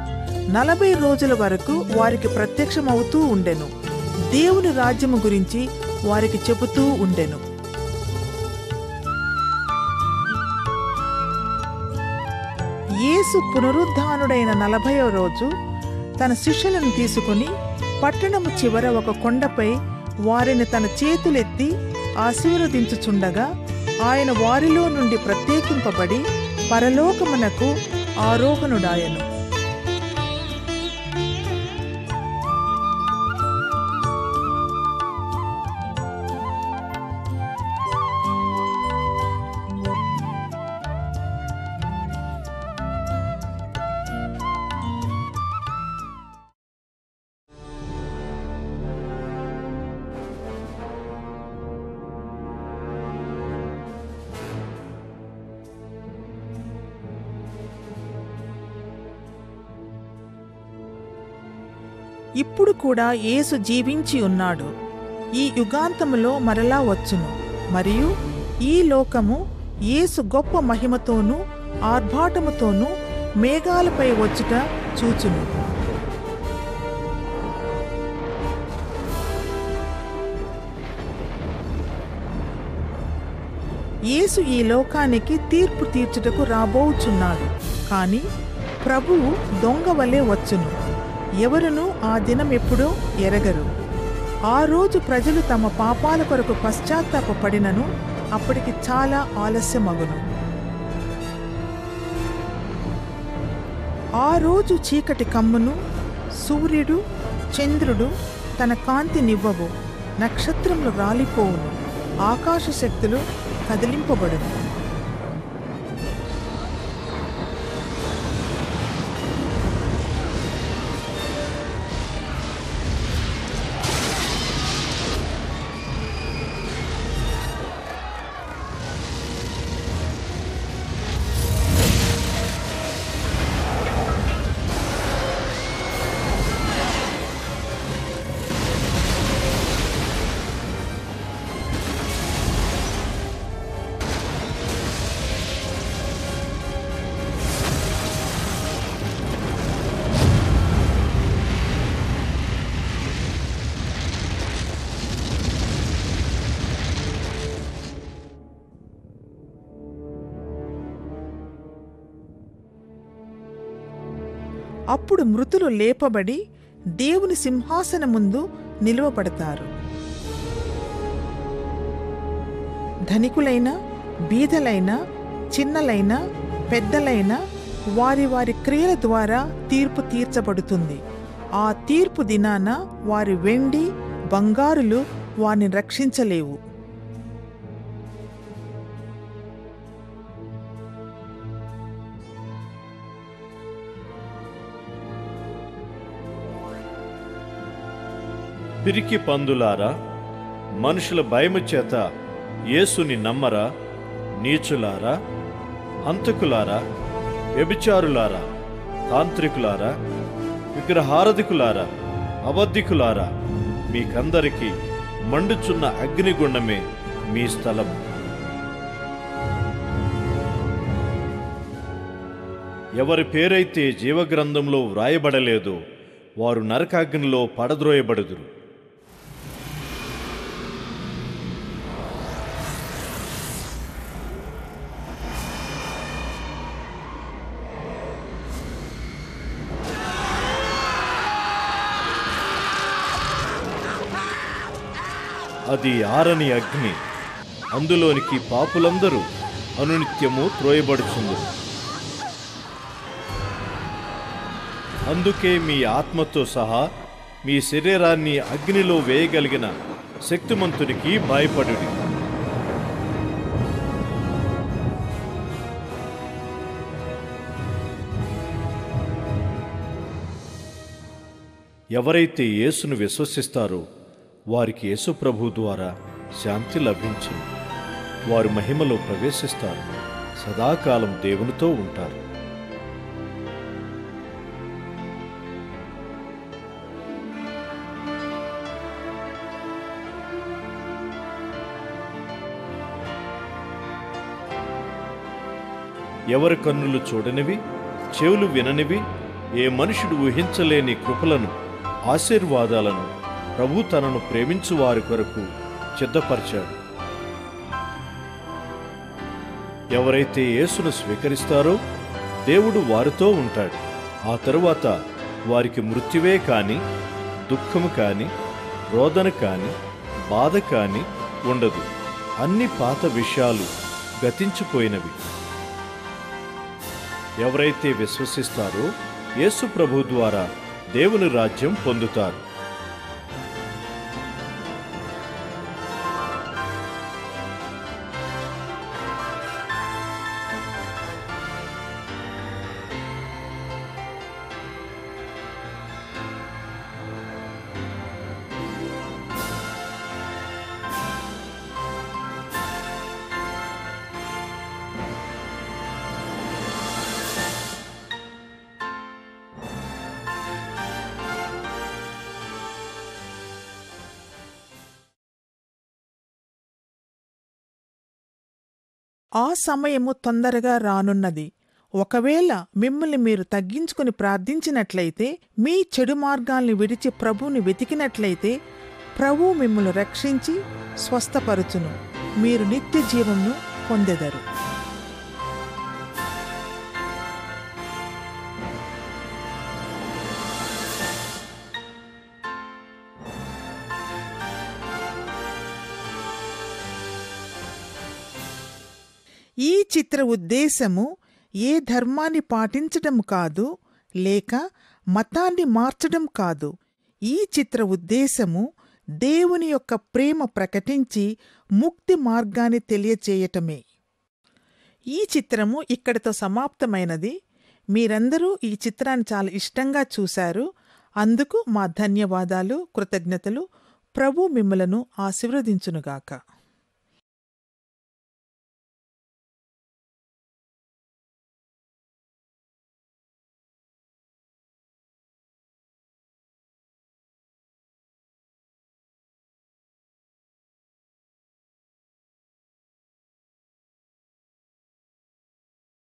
నలభై రోజుల వరకు వారికి ప్రత్యక్షమవుతూ ఉండెను. దేవుని రాజ్యము గురించి వారికి చెబుతూ ఉండెను. యేసు పునరుద్ధానుడైన నలభైవ రోజు తన శిష్యులను తీసుకుని పట్టణము చివర ఒక కొండపై వారిని తన చేతులెత్తి ఆశీర్వదించుచుండగా ఆయన వారిలో నుండి ప్రత్యేకింపబడి పరలోకమునకు ఆరోహణుడాయను. ఇప్పుడు కూడా యేసు జీవించి ఉన్నాడు. ఈ యుగాంతములో మరలా వచ్చును. మరియు ఈ లోకము యేసు గొప్ప మహిమతోనూ ఆర్భాటముతోనూ మేఘాలపై వచ్చుట చూచును. యేసు ఈ లోకానికి తీర్పు తీర్చుటకు రాబోచున్నాడు. కాని ప్రభువు దొంగ వలె వచ్చును. ఎవరునూ ఆ దినం ఎప్పుడో ఎరగరు. ఆ రోజు ప్రజలు తమ పాపాల కొరకు పశ్చాత్తాపపడినను అప్పటికి చాలా ఆలస్యమగును. ఆ రోజు చీకటి కమ్మును సూర్యుడు చంద్రుడు తన కాంతినివ్వవు నక్షత్రములు రాలిపోవును ఆకాశ శక్తులు కదిలింపబడును. అప్పుడు మృతులు లేపబడి దేవుని సింహాసన ముందు నిలువబడతారు. ధనికులైన బీదలైన చిన్నలైన పెద్దలైన వారి వారి క్రియల ద్వారా తీర్పు తీర్చబడుతుంది. ఆ తీర్పు దినాన వారి వెండి బంగారులు వారిని రక్షించలేవు. పిరికి పందులారా మనుషుల భయము చేత యేసుని నమ్మరా నీచులారా హంతకులారా వ్యభిచారులారా తాంత్రికులారా విగ్రహారధికులారా అబద్ధికులారా మీకందరికీ మండుచున్న అగ్నిగుండమే మీ స్థలం. ఎవరి పేరైతే జీవగ్రంథంలో వ్రాయబడలేదో వారు నరకాగ్నిలో పడద్రోయబడుదురు. అది ఆరని అగ్ని. అందులోనికి పాపులందరూ అనునిత్యము త్రోయబడుచుంది అందుకే మీ ఆత్మతో సహా మీ శరీరాన్ని అగ్నిలో వేయగలిగిన శక్తిమంతుడికి భయపడుడి. ఎవరైతే యేసును విశ్వసిస్తారో వారికి యేసు ప్రభు ద్వారా శాంతి లభించింది వారు మహిమలో ప్రవేశిస్తారు. సదాకాలం దేవునితో ఉంటారు. ఎవరి కన్నులు చూడనివి చెవులు విననివి ఏ మనుషుడు ఊహించలేని కృపలను ఆశీర్వాదాలను ప్రభు తనను ప్రేమించు వారి కొరకు సిద్ధపరిచాడు. ఎవరైతే యేసును స్వీకరిస్తారో దేవుడు వారితో ఉంటాడు. ఆ తరువాత వారికి మృత్యువే కాని దుఃఖము కాని రోదన కాని బాధ కాని ఉండదు. అన్ని పాత విషయాలు గతించిపోయినవి. ఎవరైతే విశ్వసిస్తారో యేసు ప్రభు ద్వారా దేవుని రాజ్యం పొందుతారు. ఆ సమయము తొందరగా రానున్నది. ఒకవేళ మిమ్మల్ని మీరు తగ్గించుకుని ప్రార్థించినట్లయితే మీ చెడు మార్గాల్ని విడిచి ప్రభువుని వెతికినట్లయితే ప్రభువు మిమ్మల్ని రక్షించి స్వస్థపరచును. మీరు నిత్య జీవంను పొందెదరు. చిత్ర ఉద్దేశము ఏ ధర్మాన్ని పాటించడం కాదు లేక మతాన్ని మార్చడం కాదు. ఈ చిత్ర ఉద్దేశము దేవుని యొక్క ప్రేమ ప్రకటించి ముక్తి మార్గాన్ని తెలియచేయటమే. ఈ చిత్రము ఇక్కడితో సమాప్తమైనది. మీరందరూ ఈ చిత్రాన్ని చాలా ఇష్టంగా చూశారు. అందుకు మా ధన్యవాదాలు కృతజ్ఞతలు. ప్రభు మిమ్మలను ఆశీర్వదించునుగాక.